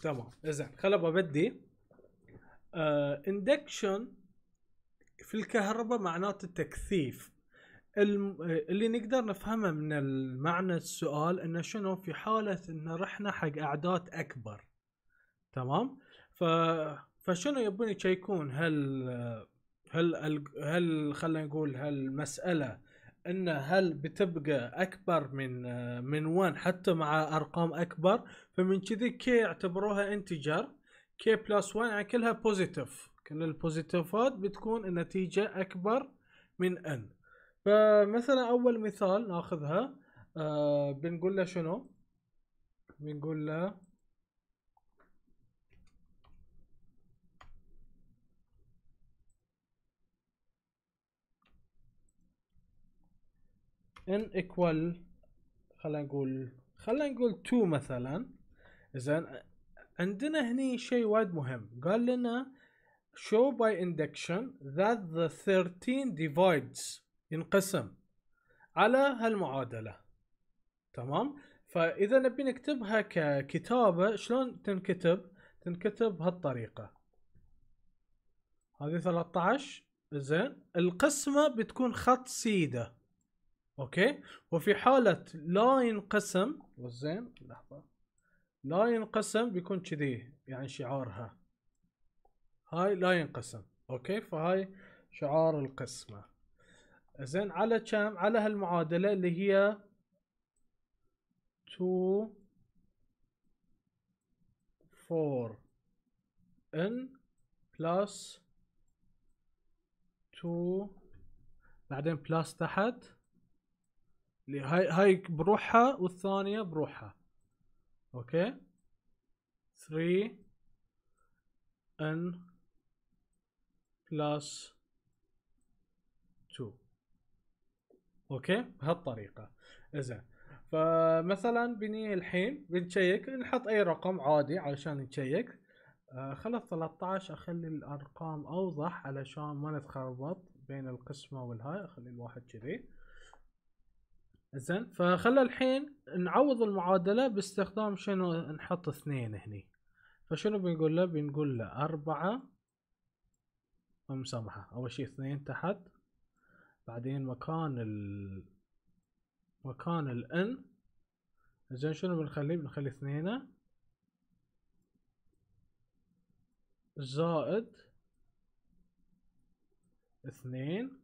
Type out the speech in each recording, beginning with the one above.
تمام. زين خل ببدي اندكشن في الكهرباء معناته تكثيف. اللي نقدر نفهمه من المعنى السؤال إنه شنو؟ في حالة إن رحنا حق أعداد أكبر. تمام؟ ف فشنو يبون يشيكون؟ هل هل هل, هل خلينا نقول هالمساله إن هل بتبقى أكبر من من 1 حتى مع أرقام أكبر؟ فمن كذي k يعتبروها integer. k plus 1 يعني كلها positive كل البوزيتيفات بتكون النتيجة أكبر من n فمثلا أول مثال ناخذها آه بنقول له شنو؟ بنقول له n equal خلينا نقول خلينا نقول 2 مثلا. زين عندنا هني شيء وايد مهم. قال لنا show by induction that the 13 divides ينقسم على هالمعادلة. تمام؟ فإذا نبي نكتبها ككتابة شلون تنكتب؟ تنكتب بهالطريقة هذه 13 زين؟ القسمة بتكون خط سيدة. okay؟ وفي حالة لا ينقسم زين؟ لحظة. لا ينقسم بيكون كذي يعني شعارها. هاي لا ينقسم okay؟ فهاي شعار القسمة. زين على كم؟ على هالمعادلة اللي هي 2 4 n plus 2 بعدين plus تحت. هاي هاي بروحها والثانية بروحها. okay. 3 n plus 2 okay بهالطريقة. زين فمثلا بني الحين بنشيك نحط أي رقم عادي علشان نشيك. آه خلص 13 أخلي الأرقام أوضح علشان ما نتخربط بين القسمة والهاي أخلي الواحد كذي. زين فخلى الحين نعوض المعادلة باستخدام شنو نحط اثنين هني. فشنو بنقول له؟ بنقول له أربعة. مسامحة أول شي اثنين تحت. بعدين مكان ال مكان الان زين شنو بنخليه؟ بنخلي اثنين زائد اثنين.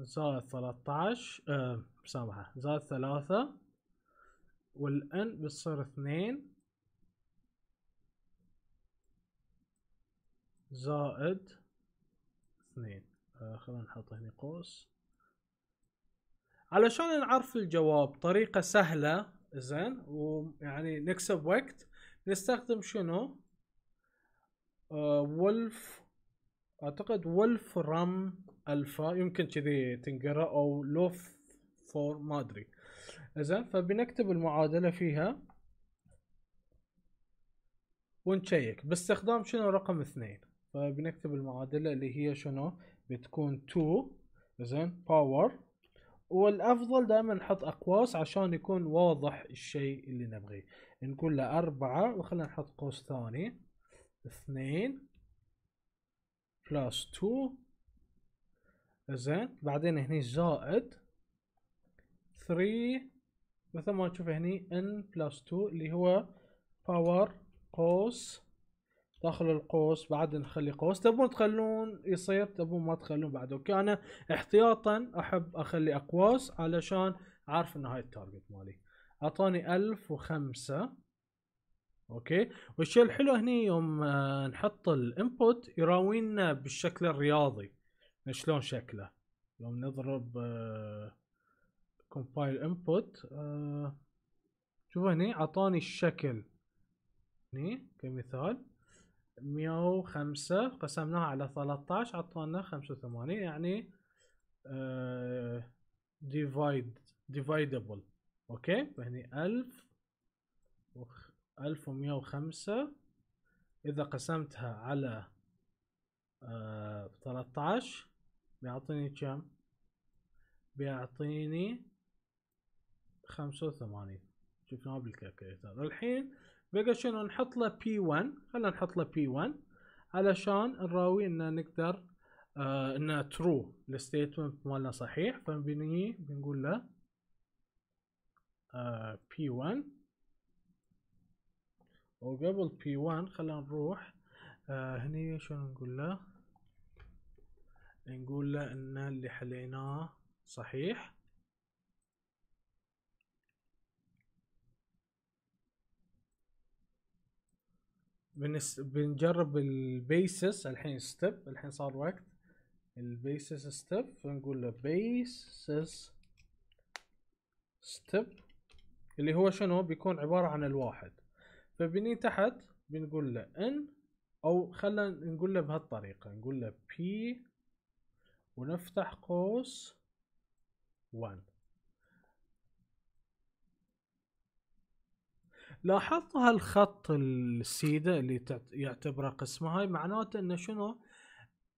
زائد 13 آه مسامحة. زائد ثلاثة والآن بتصير اثنين. زائد اثنين. آه خلينا نحط هنا قوس. علشان نعرف الجواب؟ طريقة سهلة. زين. ويعني نكسب وقت نستخدم شنو؟ آه ولف أعتقد ولف رام ألفا يمكن كذي تنقرأ أو لوف فور ما أدري. زين فبنكتب المعادلة فيها ونشيك. باستخدام شنو؟ رقم اثنين. فبنكتب المعادلة اللي هي شنو؟ بتكون 2 زين power والأفضل دائما نحط أقواس عشان يكون واضح الشيء اللي نبغيه. نقول له أربعة وخلينا نحط قوس ثاني. اثنين plus 2 زين. بعدين هني زائد 3 مثل ما نشوف هني n plus 2 اللي هو power قوس. داخل القوس بعد نخلي قوس. تبون تخلون يصير تبون ما تخلون بعد. okay أنا احتياطا أحب أخلي أقواس علشان عارف إن هاي ال target مالي. أعطاني 1005 okay والشيء الحلو هني يوم آه، نحط ال input يراوينا بالشكل الرياضي. شلون شكله؟ يوم نضرب compile input شوف هني أعطاني الشكل. هني كمثال 105 قسمناها على 13 أعطانا 85 يعني divide dividable okay؟ فهني 1000 1105 إذا قسمتها على آه 13 بيعطيني كم؟ بيعطيني خمسة وثمانين. شفناه بال calculator. الحين بقى شنو؟ نحط له P 1 خلينا نحط له P 1 علشان نراوي ان نقدر آه ان true ال statement مالنا صحيح. فبنجي بنقول له آه P 1 وقبل P 1 خلينا نروح آه هني شنو نقول له؟ نقول له إن اللي حليناه صحيح. بنس... بنجرب ال basis الحين step الحين صار وقت. ال basis step فنقول له basis step اللي هو شنو؟ بيكون عبارة عن الواحد. فبني تحت بنقول له n أو خلينا نقول له بهالطريقة نقول له P ونفتح قوس 1 لاحظت هالخط السيدة اللي يعتبره قسمة هاي معناته إنه شنو؟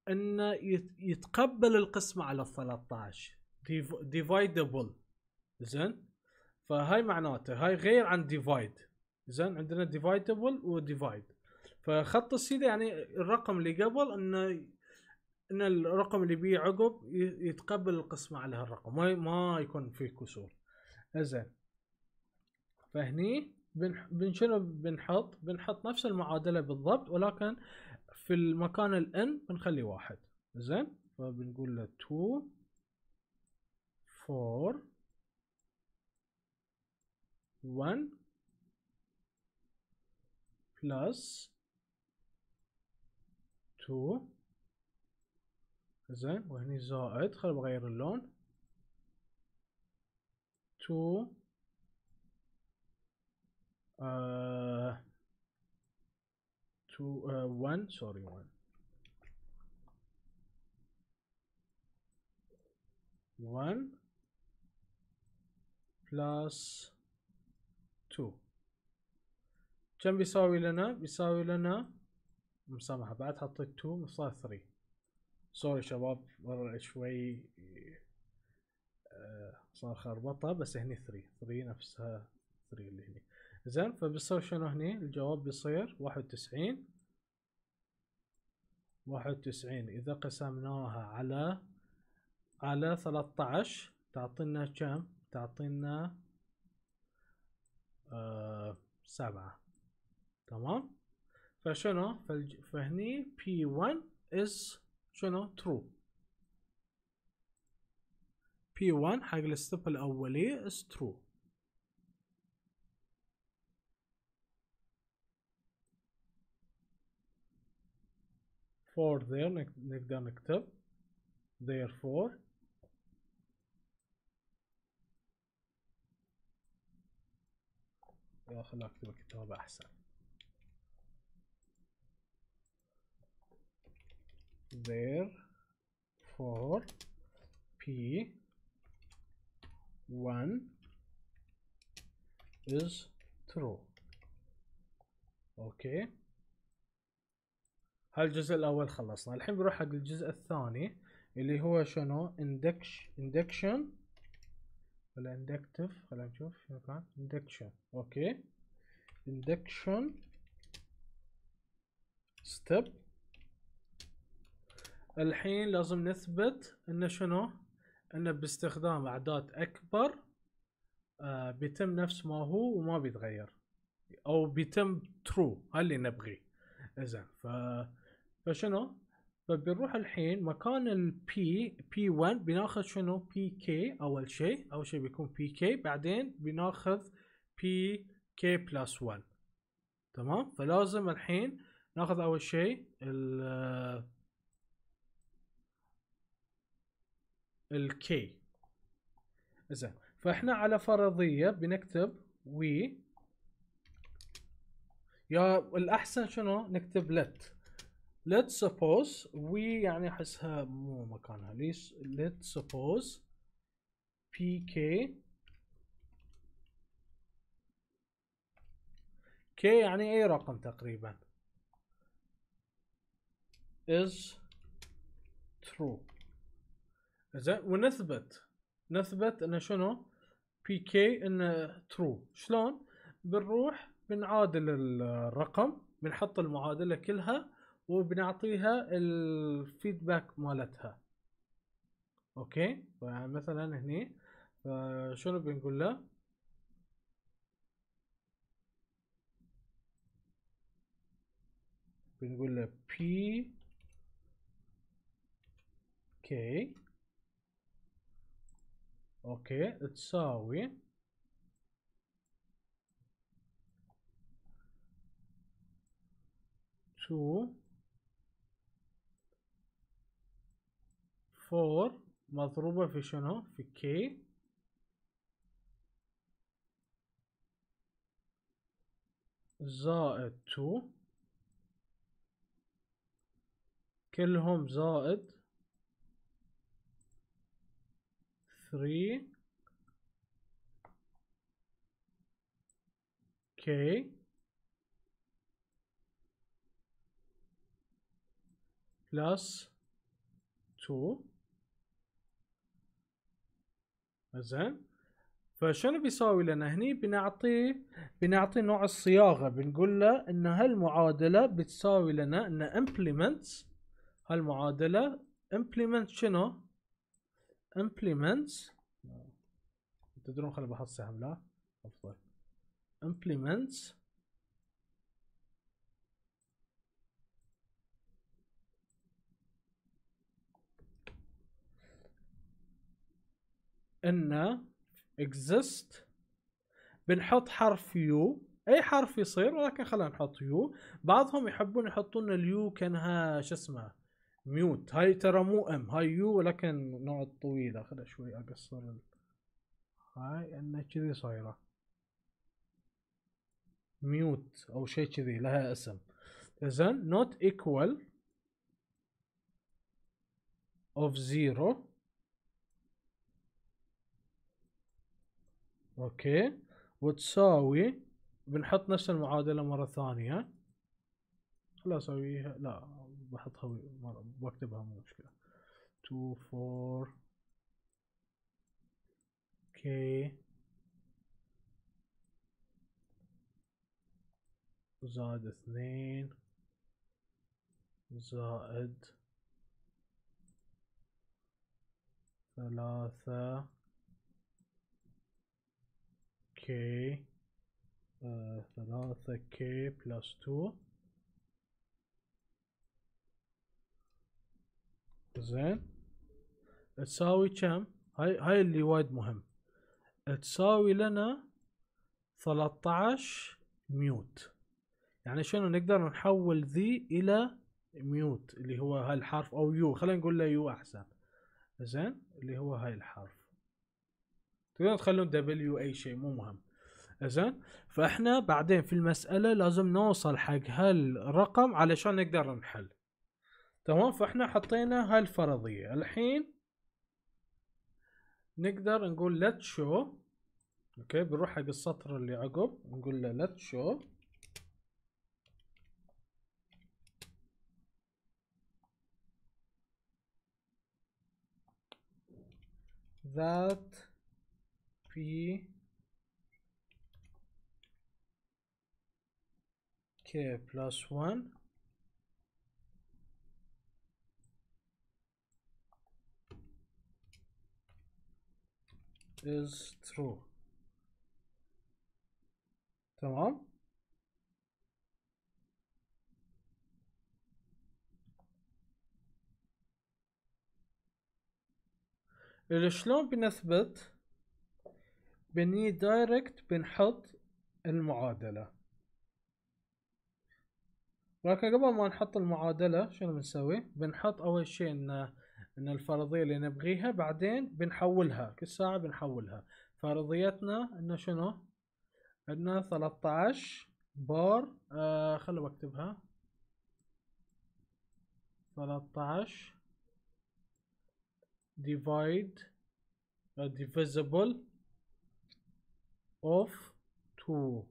إنه يتقبل القسمة على ال 13 dividable زين؟ فهاي معناته هاي غير عن divide زين؟ عندنا dividable و divide فخط السيدة يعني الرقم اللي قبل إنه إن الرقم اللي بيه عقب يتقبل القسمة على هالرقم. ما يكون فيه كسور. زين فهني بن شنو بنحط؟ بنحط نفس المعادلة بالضبط ولكن في المكان ال n بنخلي واحد. زين فبنقول له 2 4 1 بلس 2 زين وهني زائد خل بغير اللون. 2 uh, 2 uh, 1 sorry 1 1 plus 2 كم بيساوي لنا؟ بيساوي لنا مسامحة بعد حطيت 2 صار 3 سوري شباب شوي آه، صار خربطة بس هني 3 3 نفسها 3 اللي هني زين فبيصير شنو هني الجواب بيصير واحد وتسعين واحد وتسعين إذا قسمناها على على ثلاثة عشر تعطينا كم؟ تعطينا آه سبعة تمام؟ فشنو؟ فهني P1 is شنو؟ true. P1 حق الستيب الأولي is true. For there نقدر نكتب. Therefore خلنا أكتب كتابة أحسن. Therefore p 1 is true. okay okay. هالجزء الأول خلصنا. الحين بروح حق الجزء الثاني اللي هو شنو؟ induc induction ولا inductive خلينا نشوف شنو كان. induction okay induction step الحين لازم نثبت إنه شنو؟ إنه باستخدام أعداد أكبر آه بيتم نفس ما هو وما بيتغير. أو بيتم true هاللي نبغيه. زين ف فشنو؟ فبنروح الحين مكان ال P P 1 بناخذ شنو؟ P K أول شيء. أول شيء بيكون P K بعدين بناخذ P K plus 1 تمام؟ فلازم الحين ناخذ أول شيء ال الكي زين. فإحنا على فرضية بنكتب وي يا الأحسن شنو؟ نكتب لت let's suppose we يعني أحسها مو مكانها. ليش؟ let's suppose pk k يعني أي رقم تقريبا. is true. زين ونثبت. نثبت إنه شنو؟ Pk إنه true. شلون؟ بنروح بنعادل الرقم بنحط المعادلة كلها وبنعطيها الفيدباك مالتها. أوكي؟ فمثلا هني. فشنو بنقول له؟ بنقول له P K okay تساوي two four مضروبة في شنو؟ في K زائد تو كلهم زائد ثري كي بلس تو زين. فشنو بيساوي لنا هني؟ بنعطيه بنعطي نوع الصياغة. بنقول له إن هالمعادلة بتساوي لنا إن implements هالمعادلة implement شنو؟ Implements. تدرون خلي بحط سهم لا أفضل. Implements. إن exist. بنحط حرف يو أي حرف يصير ولكن خلينا نحط يو بعضهم يحبون يحطون اليو كأنها شو اسمه ميوت. هاي ترى مو أم هاي يو ولكن نوع طويلة خلينا شوي أقصر ال... هاي إنه كذي صايرة. ميوت أو شيء كذي لها اسم. اذا نوت ايكوال of zero okay. وتساوي بنحط نفس المعادلة مرة ثانية. لا اسويها لا. بحطها بكتبها مو مشكلة. 2 4 K زائد اثنين. زائد ثلاثة. K آه، ثلاثة K plus two زين. تساوي كم؟ هاي هاي اللي وايد مهم. تساوي لنا 13 ميوت. يعني شنو؟ نقدر نحول ذي إلى ميوت اللي هو هاي الحرف أو U. خلينا نقول له U أحسن. زين؟ اللي هو هاي الحرف. تقدرون تخلون W أي شيء مو مهم. زين؟ فإحنا بعدين في المسألة لازم نوصل حق هالرقم علشان نقدر نحل. تمام؟ فإحنا حطينا هاي الفرضية الحين نقدر نقول let show. أوكي بنروح حق السطر اللي عقب نقول له let show. that p k plus 1 is true. تمام؟ شلون بنثبت؟ بني دايركت بنحط المعادلة. لكن قبل ما نحط المعادلة شنو بنسوي؟ بنحط أول شيء إن إن الفرضية اللي نبغيها بعدين بنحولها كل ساعة بنحولها. فرضيتنا إنه شنو؟ عندنا 13 بار آه خلوا بكتبها 13 divide uh, divisible of 2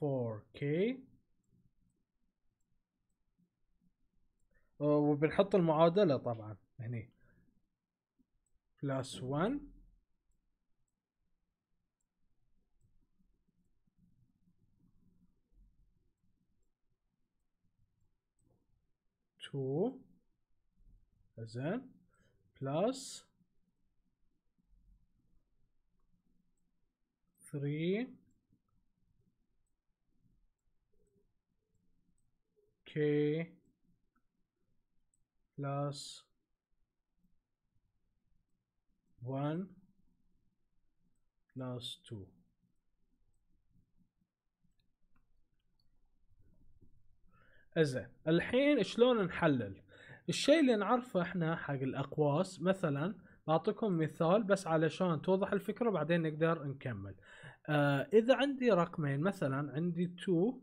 4k وبنحط المعادلة طبعا هني. بلس 1 2 زين بلس 3 كي plus 1 plus 2 زين الحين شلون نحلل؟ الشيء اللي نعرفه إحنا حق الأقواس مثلا بعطيكم مثال بس علشان توضح الفكرة بعدين نقدر نكمل. آه إذا عندي رقمين مثلا عندي 2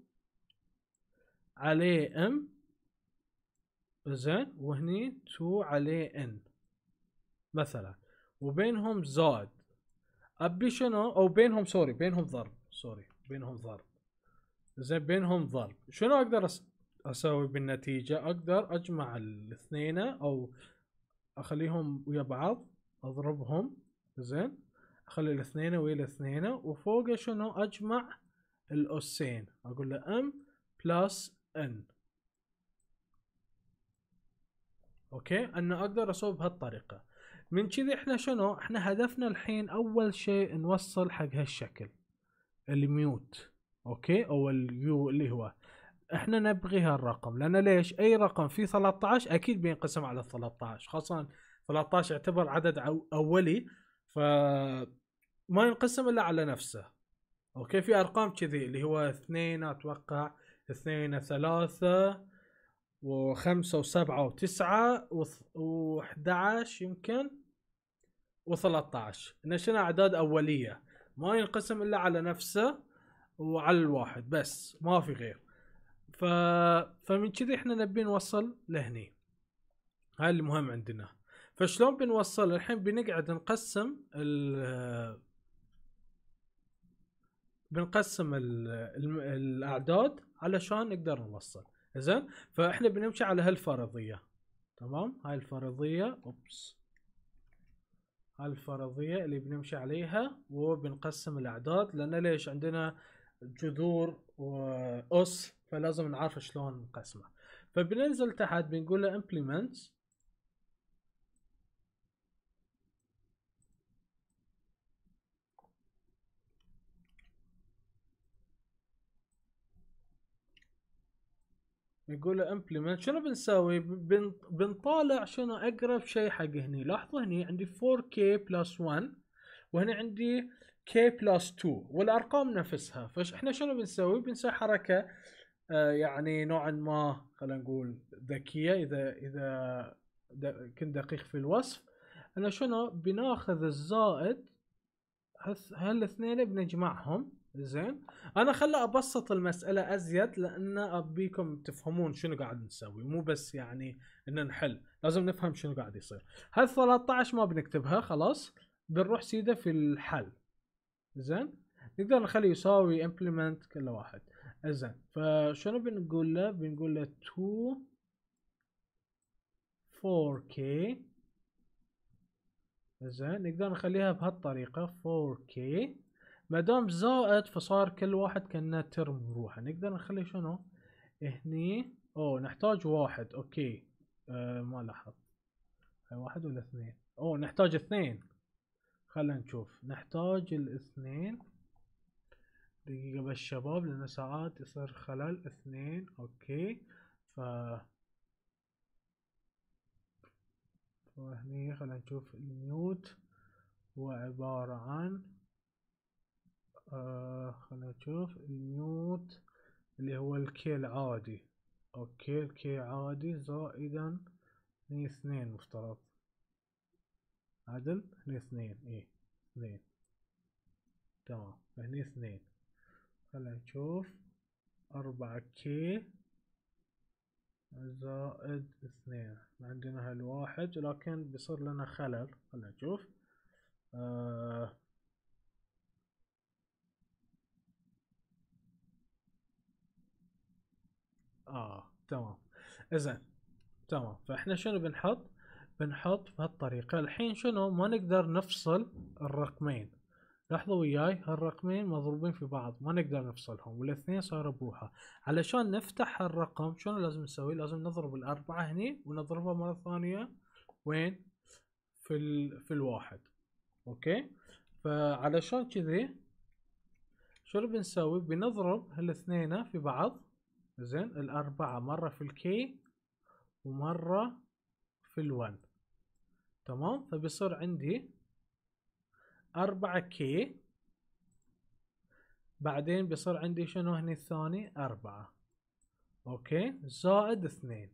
عليه m زين وهني 2 عليه n مثلا. وبينهم زائد أبي شنو؟ أو بينهم sorry بينهم ضرب sorry بينهم ضرب. زين بينهم ضرب. شنو أقدر أسوي بالنتيجة؟ أقدر أجمع الاثنين أو أخليهم ويا بعض أضربهم. زين أخلي الاثنين ويا الاثنين. وفوقه شنو؟ أجمع الاسين أقول له m plus n okay؟ أنا أقدر أسوي بهالطريقة. من كذي إحنا شنو؟ إحنا هدفنا الحين أول شيء نوصل حق هالشكل. الميوت. okay؟ أو ال U اللي هو. إحنا نبغي هالرقم. لأن ليش؟ أي رقم؟ فيه 13 أكيد بينقسم على 13 خاصة 13 يعتبر عدد أولي. ف ما ينقسم إلا على نفسه. أوكي؟ في أرقام كذي اللي هو اثنين أتوقع اثنين ثلاثة وخمسة وسبعة وتسعة وأحد عشر يمكن وثلاثة عشر شنو أعداد أولية. ما ينقسم إلا على نفسه وعلى الواحد بس ما في غير. ف... فمن كذي إحنا نبي نوصل لهني. هاي اللي مهم عندنا. فشلون بنوصل؟ الحين بنقعد نقسم ال بنقسم ال ال الأعداد علشان نقدر نوصل. زين؟ فإحنا بنمشي على هالفرضية. تمام؟ هاي الفرضية أوبس. هاي الفرضية اللي بنمشي عليها وبنقسم الأعداد لأن ليش؟ عندنا جذور وأس فلازم نعرف شلون نقسمه فبننزل تحت بنقول له implement نقول له implement شنو بنسوي بنطالع شنو؟ اقرب شيء حق هني. لاحظوا هني عندي 4k plus 1 وهنا عندي k plus 2 والأرقام نفسها. فاحنا شنو بنسوي بنسوي حركة آه يعني نوعا ما خلينا نقول ذكية. اذا إذا كنت دقيق في الوصف. أنا شنو؟ بناخذ الزائد هالاثنين بنجمعهم. زين. أنا خلى أبسط المسألة أزيد لأن أبيكم تفهمون شنو قاعد نسوي مو بس يعني إن نحل لازم نفهم شنو قاعد يصير. هال 13 ما بنكتبها؟ خلاص. بنروح سيدة في الحل. زين. نقدر نخليه يساوي implement كل واحد. زين. فشنو بنقول له؟ بنقول له 2 4k زين. نقدر نخليها بهالطريقة 4k ما دام زائد فصار كل واحد كأنه ترم مروحه نقدر نخلي شنو؟ هني أوه نحتاج واحد. أوكي. أه ما لاحظ هاي واحد ولا اثنين؟ أوه نحتاج اثنين. خلينا نشوف. نحتاج الاثنين. دقيقة بس شباب لأن ساعات يصير خلل. اثنين. okay. ف فهني خلينا نشوف. الميوت هو عبارة عن آه خلينا نشوف. الميوت اللي هو ال k العادي. okay ال k عادي زائدا هني اثنين مفترض. عدل هني اثنين إيه اثنين. تمام هني اثنين. خلينا نشوف. أربعة كي زائد اثنين. عندنا هالواحد لكن بيصير لنا خلل. خلينا نشوف. آه آه تمام. اذا تمام. فإحنا شنو بنحط؟ بنحط بهالطريقة. الحين شنو؟ ما نقدر نفصل الرقمين. لاحظوا وياي هالرقمين مضروبين في بعض. ما نقدر نفصلهم. والاثنين صاروا بروحه علشان نفتح هالرقم شنو لازم نسوي؟ لازم نضرب الأربعة هني ونضربها مرة ثانية. وين؟ في ال... في الواحد. أوكي؟ فعلشان كذي شنو بنسوي؟ بنضرب هالاثنين في بعض. زين الأربعة مرة في ال k ومرة في ال one تمام؟ فبيصير عندي أربعة k بعدين بيصير عندي شنو هني الثاني؟ أربعة. okay؟ زائد اثنين.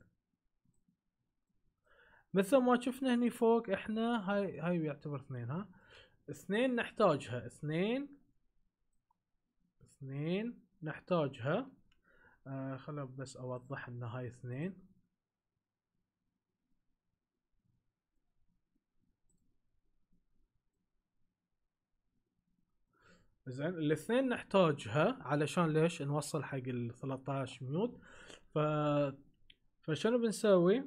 مثل ما شفنا هني فوق إحنا هاي هاي بيعتبر اثنين ها؟ اثنين نحتاجها. اثنين اثنين نحتاجها. آه بس أوضح ان هاي اثنين. زين الاثنين نحتاجها علشان ليش نوصل حق ال 13 ميوت. ف فشنو بنسوي؟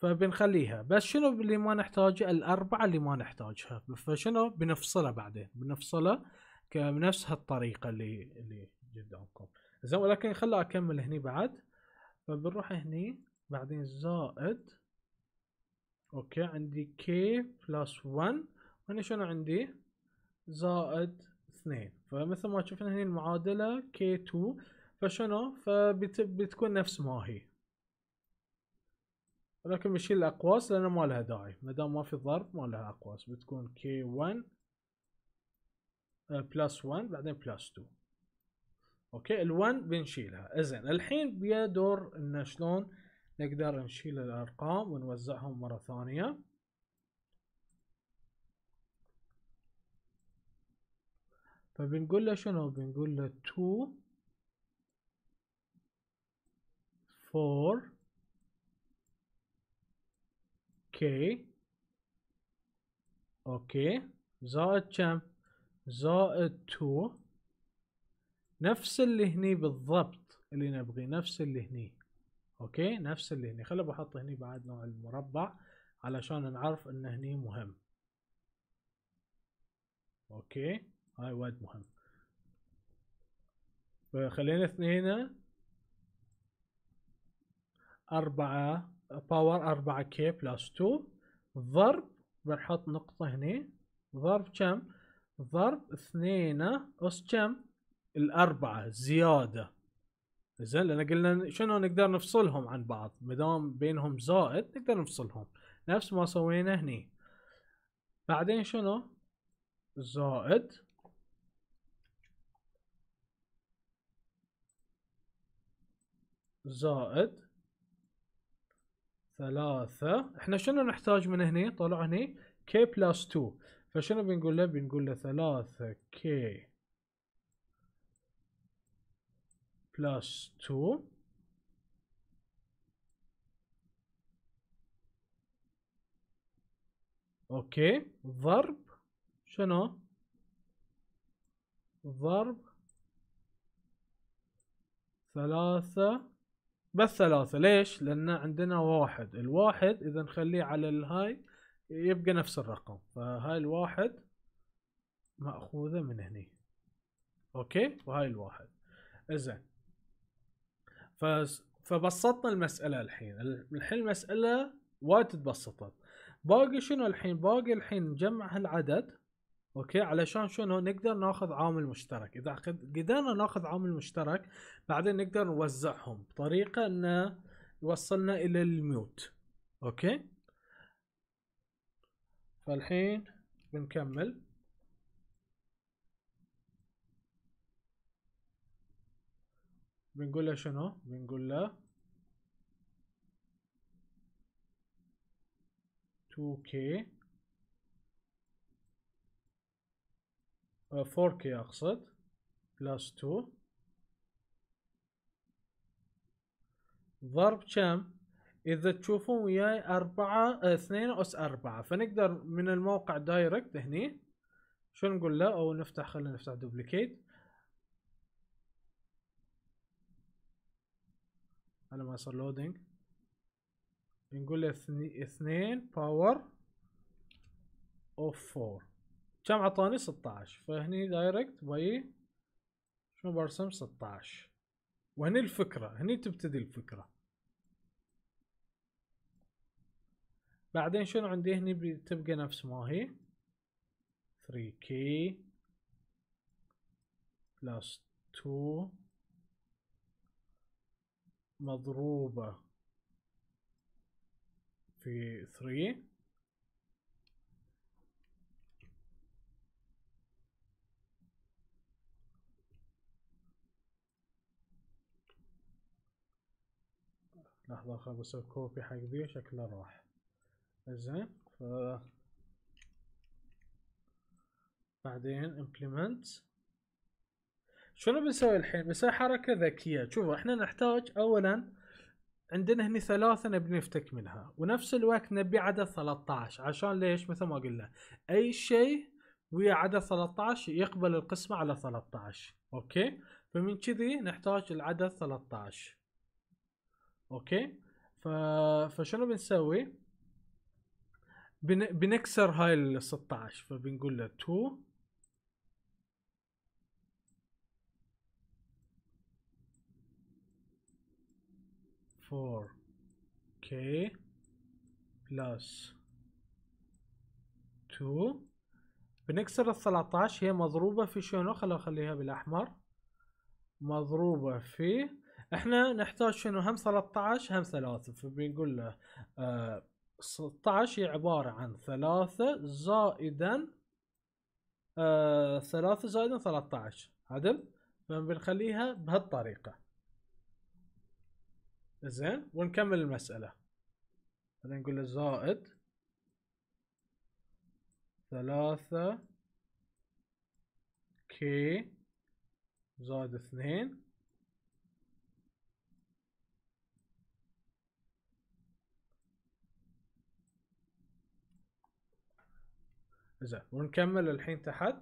فبنخليها. بس شنو اللي ما نحتاجه؟ الأربعة اللي ما نحتاجها. فشنو بنفصلها بعدين؟ بنفصلها بنفس هالطريقة اللي اللي قدامكم. زين ولكن خلى أكمل هني بعد. فبنروح هني. بعدين زائد okay عندي k plus 1 وهنا شنو عندي؟ زائد اثنين. فمثل ما شفنا هنا المعادلة k 2 فشنو؟ فبتكون نفس ما هي. ولكن بشيل الأقواس لأنه ما لها داعي. ما دام ما في ضرب ما لها أقواس. بتكون k 1 plus 1 بعدين plus 2 okay ال1 بنشيلها. اذن الحين بيا دور إن شلون نقدر نشيل الأرقام ونوزعهم مرة ثانية. فبنقول له شنو؟ بنقول له 2 4 k okay زائد كم؟ زائد 2 نفس اللي هني بالضبط اللي نبغي نفس اللي هني. okay؟ نفس اللي هني. خلي بحط هني بعد نوع المربع علشان نعرف إن هني مهم. okay؟ هاي وايد مهم. فخلينا اثنين. أربعة power أربعة k plus two ضرب بنحط نقطة هني. ضرب كم؟ ضرب اثنين. أس كم؟ الأربعة زيادة. زين لأن قلنا شنو نقدر نفصلهم عن بعض؟ مدام بينهم زائد نقدر نفصلهم. نفس ما سوينا هني. بعدين شنو؟ زائد. زائد. ثلاثة. إحنا شنو نحتاج من هني؟ طلع هني k plus 2 فشنو بنقول له؟ بنقول له ثلاثة k plus 2 okay ضرب شنو؟ ضرب ثلاثة. بس ثلاثة. ليش؟ لأن عندنا واحد. الواحد إذا نخليه على الهاي يبقى نفس الرقم. فهاي الواحد مأخوذة من هني. okay؟ وهاي الواحد. إذا فبسطنا المسألة الحين. الحين المسألة وايد تبسطت. باقي شنو الحين؟ باقي الحين نجمع هالعدد okay؟ علشان شنو؟ نقدر ناخذ عامل مشترك. إذا قدرنا ناخذ عامل مشترك بعدين نقدر نوزعهم بطريقة انه يوصلنا إلى الميوت. okay؟ فالحين بنكمل. بنقول له شنو؟ بنقول له 2k 4K أقصد. plus 2 ضرب كم؟ إذا تشوفون وياي أربعة اثنين أس أربعة. فنقدر من الموقع direct هني شو نقول له؟ أو نفتح خلينا نفتح duplicate على ما يصير loading نقول له اثنين power of 4 كم عطاني؟ 16 فهني direct by شنو برسم؟ 16 وهني الفكرة. هني تبتدي الفكرة. بعدين شنو عندي؟ هني بتبقى نفس ما هي. 3k plus 2 مضروبة في 3 لحظة خل بسوي كوبي حق ذي شكله راح. زين ف بعدين implement. شنو بنسوي الحين؟ بنسوي حركة ذكية، شوفوا إحنا نحتاج اولا عندنا هني ثلاثة نبي نفتك منها ونفس الوقت نبي عدد 13 عشان ليش؟ مثل ما قلنا أي شيء ويا عدد 13 يقبل القسمة على 13 okay? فمن كذي نحتاج العدد 13 okay? ف... فشنو بنسوي؟ بن... بنكسر هاي ال 16 فبنقول له 2 4k plus 2 بنكسر ال 13 هي مضروبة في شنو؟ خلينا نخليها بالأحمر. مضروبة في إحنا نحتاج شنو؟ هم 13 هم 3 فبنقول له آه 16 هي عبارة عن 3 زائدا آه 3 زائدا 13 عدل؟ فبنخليها بهالطريقة. زين ونكمل المسألة. بعدين نقول زائد ثلاثة كي زائد اثنين. زين ونكمل الحين تحت.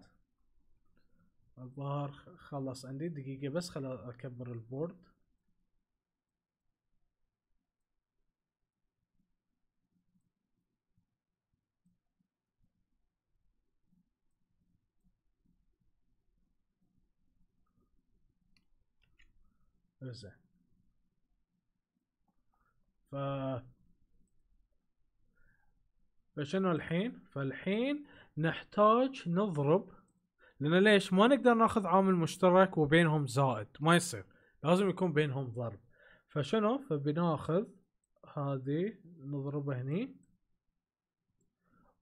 الظاهر خلص عندي. دقيقة بس خل أكبر البورد. زين ف فشنو الحين؟ فالحين نحتاج نضرب لأن ليش؟ ما نقدر ناخذ عامل مشترك وبينهم زائد ما يصير لازم يكون بينهم ضرب فشنو؟ فبناخذ هذه نضربها هني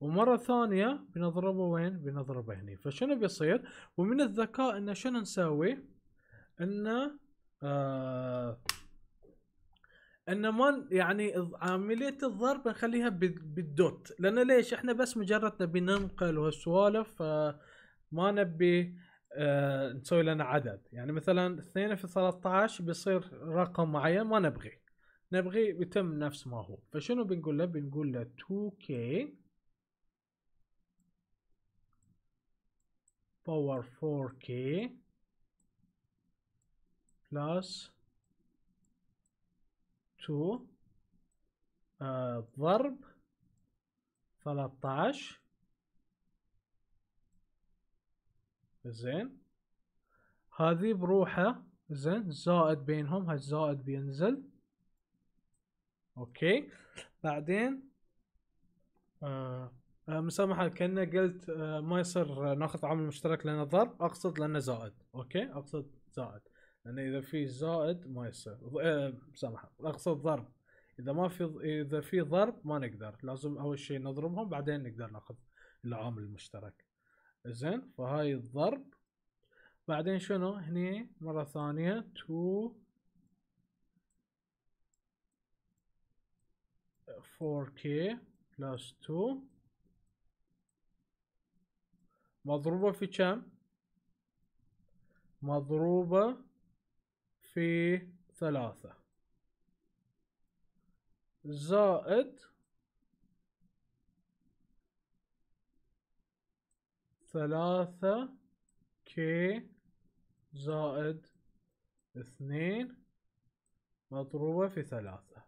ومرة ثانية بنضربه وين؟ بنضربه هني فشنو بيصير؟ ومن الذكاء انه شنو نسوي؟ انه آه إن ما يعني عملية الضرب نخليها بالدوت. لأن ليش؟ إحنا بس مجرد نبي ننقل وهالسوالف ما نبي آه نسوي لنا عدد. يعني مثلا 2 في 13 بيصير رقم معين ما نبغي. نبغي بيتم نفس ما هو. فشنو بنقول له؟ بنقول له 2k باور 4k plus 2 آه ضرب 13 زين. هذه بروحه زين زائد بينهم هالزائد بينزل. okay. بعدين آه آه مسامحة كأنه قلت آه ما يصير ناخذ عامل مشترك لأنه ضرب أقصد لأنه زائد. okay أقصد زائد. لأن إذا في زائد ما يصير. آه، مسامحه أقصد ضرب. إذا ما في إذا في ضرب ما نقدر. لازم أول شيء نضربهم بعدين نقدر نأخذ العامل المشترك. زين؟ فهاي الضرب. بعدين شنو؟ هني مرة ثانية. 2 4k بلس 2 مضروبة في كم؟ مضروبة في ثلاثة. زائد ثلاثة كي زائد اثنين مضروبة في ثلاثة.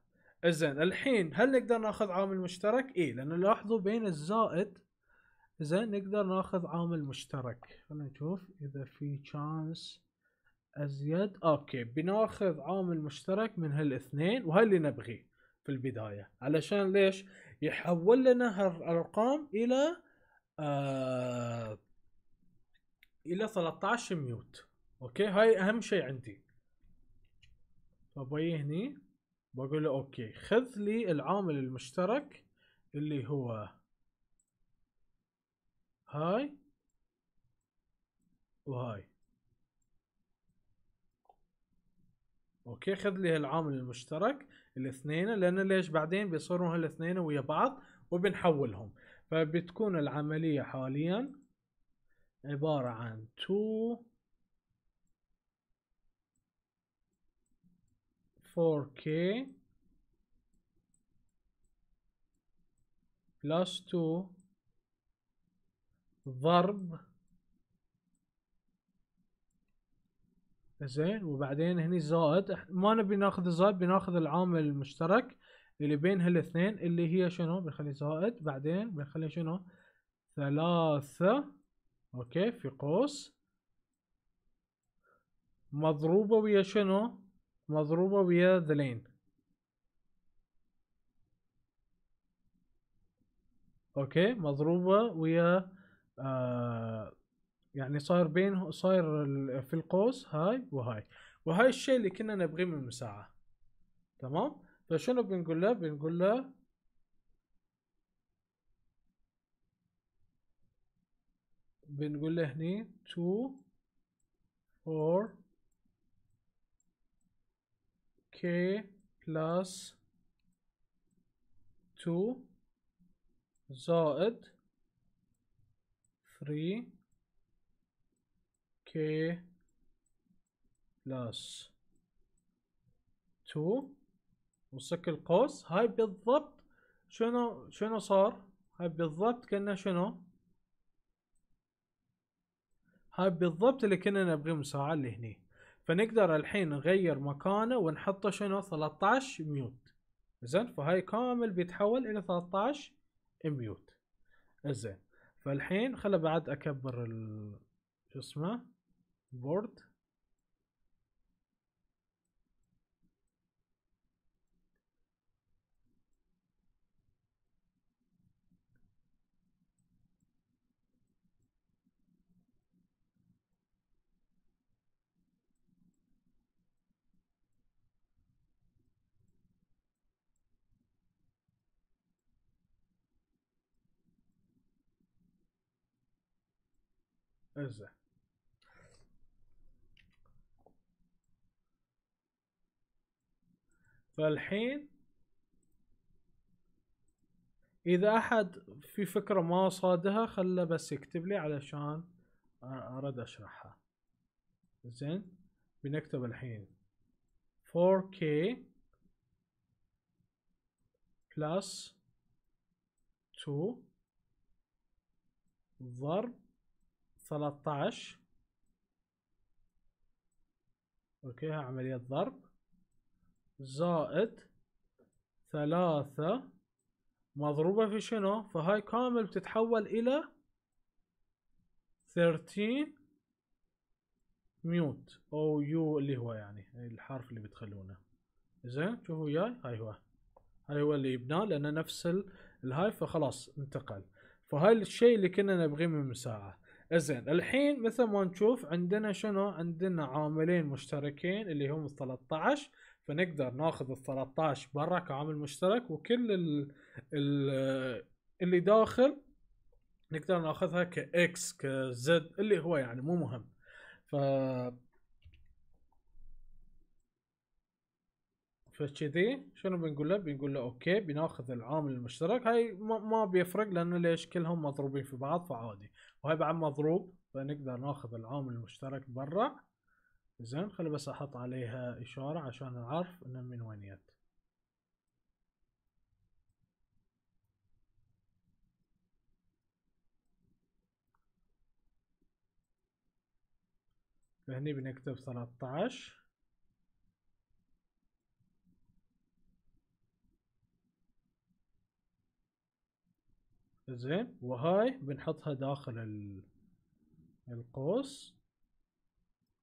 زين الحين هل نقدر ناخذ عامل مشترك؟ اي لأن لاحظوا بين الزائد زين نقدر ناخذ عامل مشترك. خلينا نشوف إذا في chance أزيد؟ okay. بناخذ عامل مشترك من هالاثنين وهاي اللي نبغيه في البداية. علشان ليش؟ يحول لنا هالأرقام إلى آه إلى 13 ميوت. okay? هاي أهم شيء عندي. فبجي هني بقول له okay خذ لي العامل المشترك اللي هو هاي وهاي. أوكي خذ لي العامل المشترك الاثنين لأن ليش بعدين بيصيروا هالاثنين ويا بعض وبنحولهم. فبتكون العملية حاليا عبارة عن 2 4K plus 2 ضرب زين وبعدين هني زائد ما نبي ناخذ الزائد بناخذ العامل المشترك اللي بين هالاثنين اللي هي شنو؟ بنخلي زائد بعدين بنخلي شنو؟ ثلاثة أوكي في قوس. مضروبة ويا شنو؟ مضروبة ويا ذلين أوكي مضروبة ويا آه يعني صاير بين صاير في القوس هاي وهاي. وهاي الشيء اللي كنا نبغيه من المساعة تمام؟ فشنو بنقول له؟ بنقول له بنقول له هني 2 4 k plus 2 زائد 3 k plus 2 وسك القوس هاي بالضبط شنو شنو صار هاي بالضبط كنا شنو هاي بالضبط اللي كنا نبغيه مساعة اللي هني فنقدر الحين نغير مكانه ونحطه شنو 13 ميوت زين فهاي كامل بيتحول إلى 13 ميوت زين فالحين خله بعد اكبر ال شو اسمه بورد زين فالحين إذا أحد في فكرة ما صادها خله بس يكتب لي علشان أرد أشرحها. زين؟ بنكتب الحين. 4K plus 2 ضرب 13 okay عملية ضرب. زائد ثلاثة مضروبة في شنو؟ فهاي كامل بتتحول إلى 13 ميوت. أو u اللي هو يعني الحرف اللي بتخلونه. زين؟ شوفوا وياي. هاي هو. هاي هو اللي يبنى لأنه نفس الهاي فخلاص انتقل. فهاي الشيء اللي كنا نبغيه من مساعة. زين. الحين مثل ما نشوف عندنا شنو؟ عندنا عاملين مشتركين اللي هم 13 فنقدر ناخذ ال 13 برا كعامل مشترك وكل ال ال اللي داخل نقدر ناخذها كاكس كزد اللي هو يعني مو مهم. ف فكذي شنو بنقول له؟ بنقول له أوكي بناخذ العامل المشترك. هاي ما, ما بيفرق لأنه ليش كلهم مضروبين في بعض فعادي. وهاي بعد مضروب فنقدر ناخذ العامل المشترك برا. زين خلي بس أحط عليها إشارة عشان نعرف انه من وين جت فهني بنكتب 13 زين وهاي بنحطها داخل ال- القوس.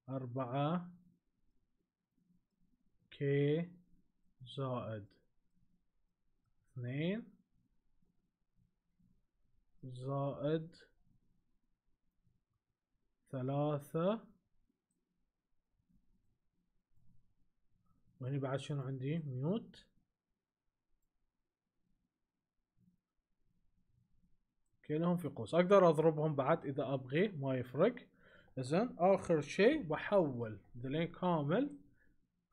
أربعة. كي زائد اثنين زائد ثلاثة. وهني بعد شنو عندي؟ ميوت كلهم في قوس. أقدر أضربهم بعد إذا أبغي ما يفرق. زين آخر شيء بحول ذلين كامل.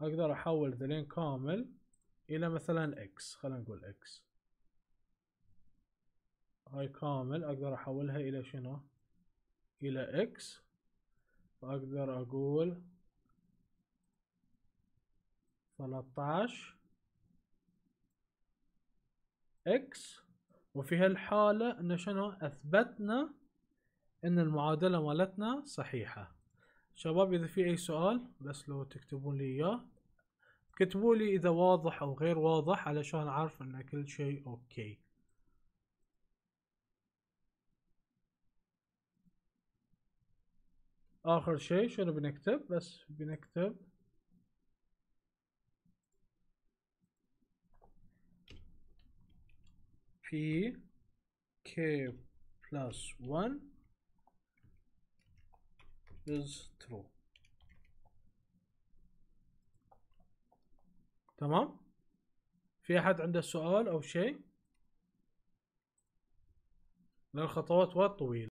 أقدر أحول ذلين كامل إلى مثلا x خلينا نقول x هاي كامل أقدر أحولها إلى شنو؟ إلى x فاقدر أقول 13 x وفي هالحالة ان شنو؟ أثبتنا إن المعادلة مالتنا صحيحة. شباب إذا في أي سؤال بس لو تكتبون لي إياه. كتبوا لي إذا واضح أو غير واضح علشان أعرف إن كل شيء okay. آخر شيء شنو بنكتب؟ بس بنكتب. P k plus 1 is true تمام؟ في أحد عنده سؤال أو شيء؟ لأن الخطوات وايد طويلة.